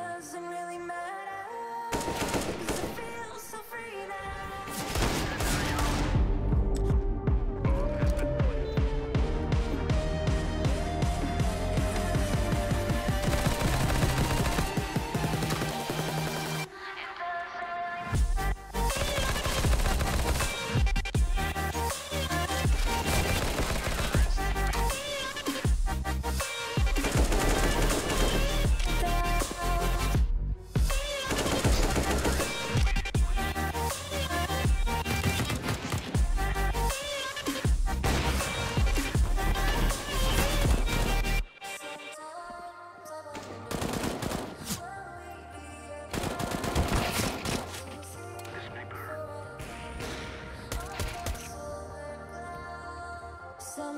doesn't really matter. some